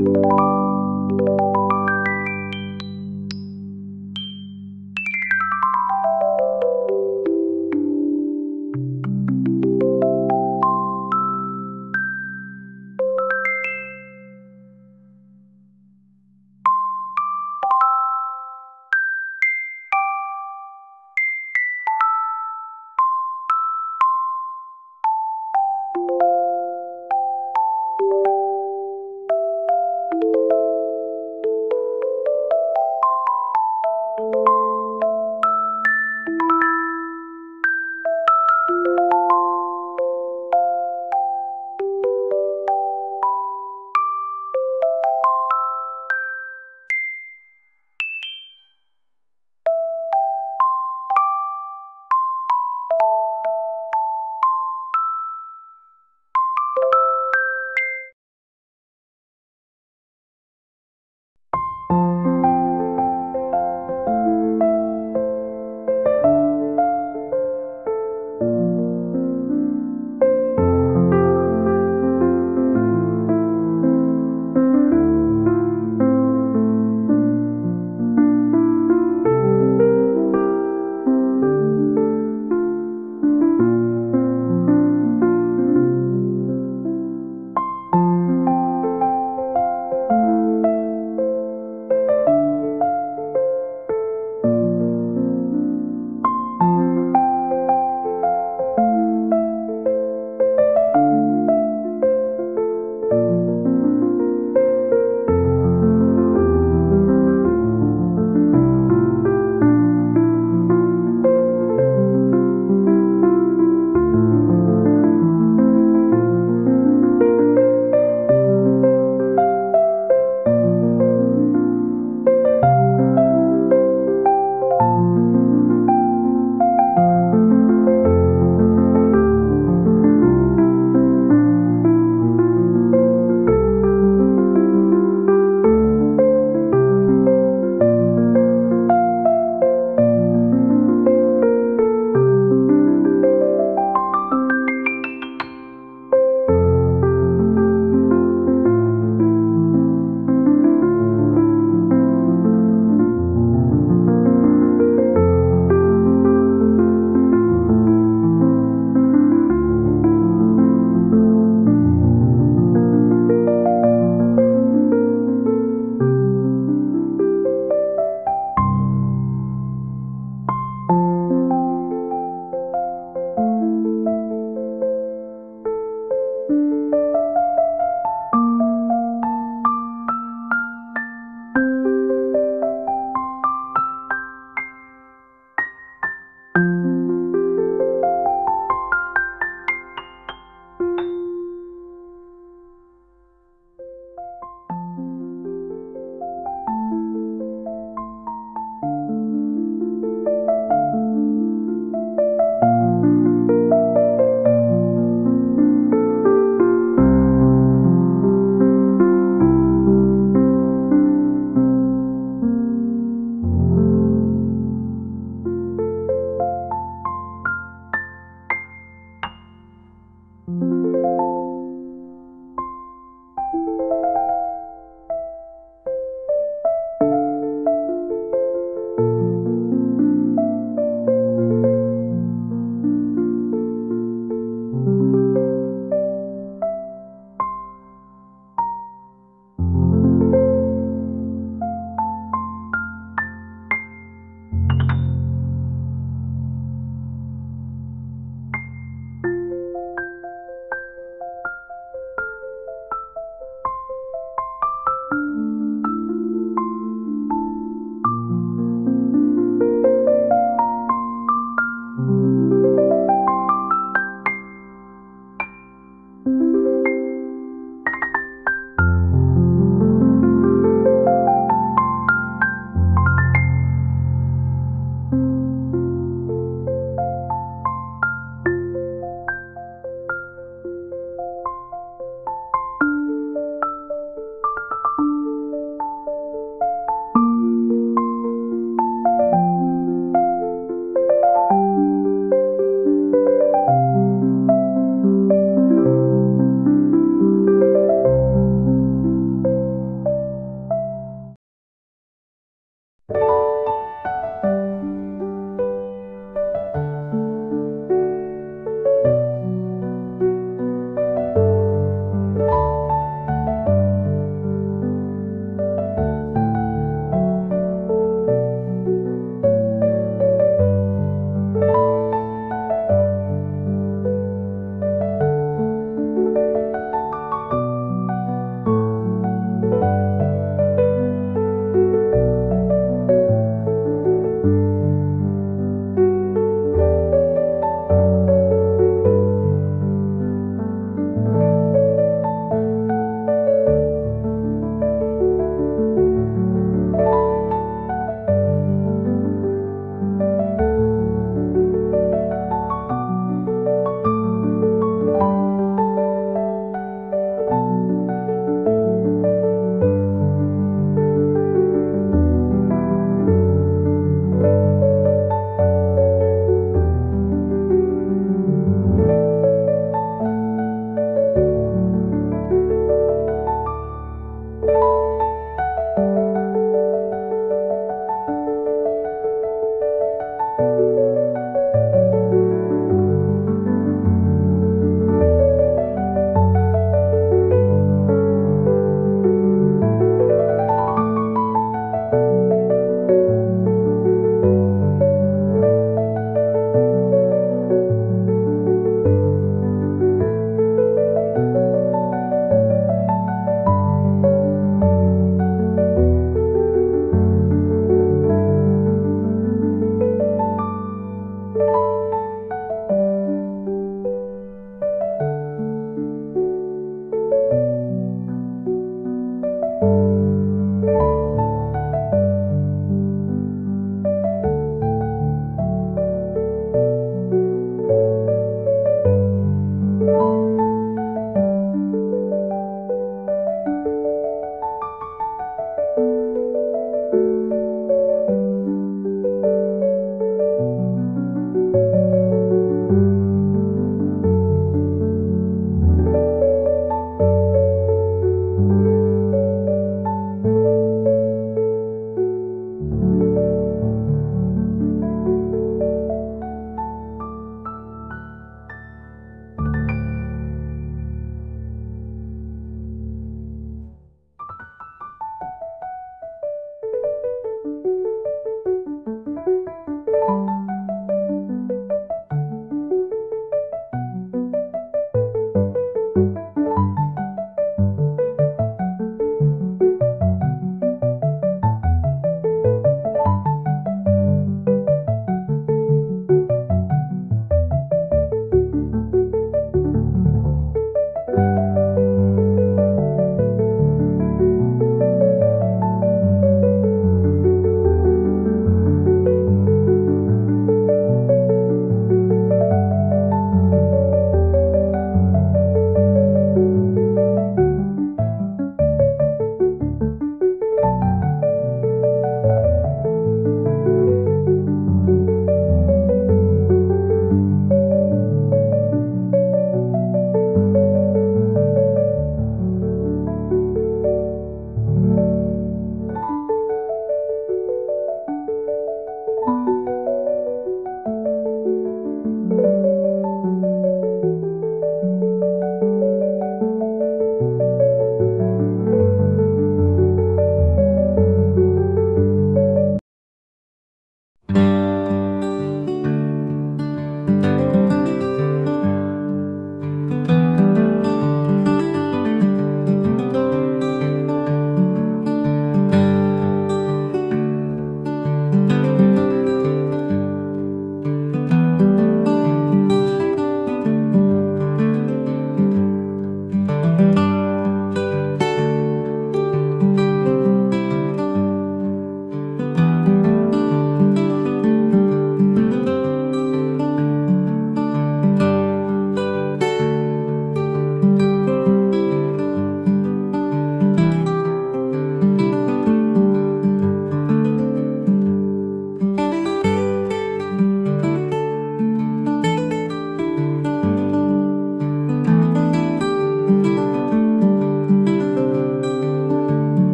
you.